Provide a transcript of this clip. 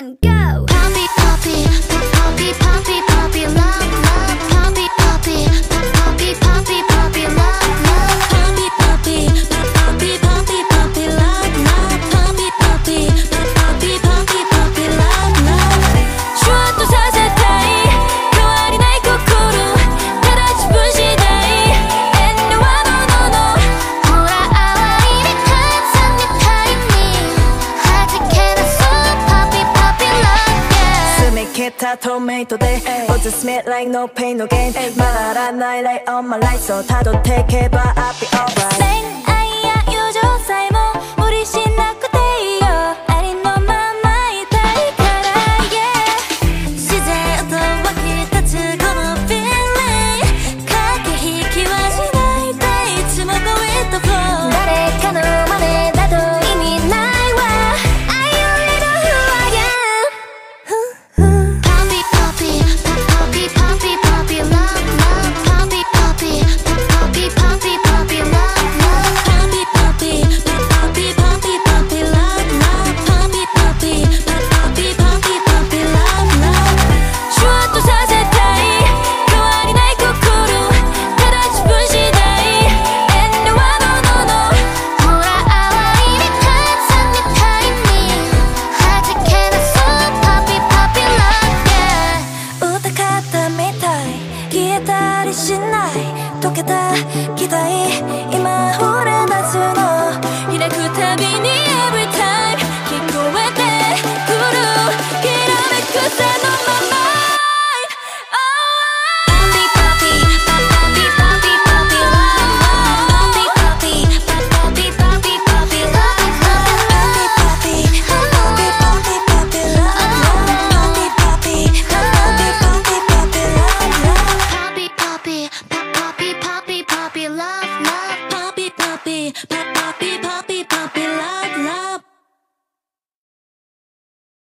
one, go! bitter tomato day Or just smell like? No pain, no gain. 말하라 나의 light on my life So 다도 take it, but I'll be alright. しない。溶けた期待今俺たちの。くて Pop, poppy, pop.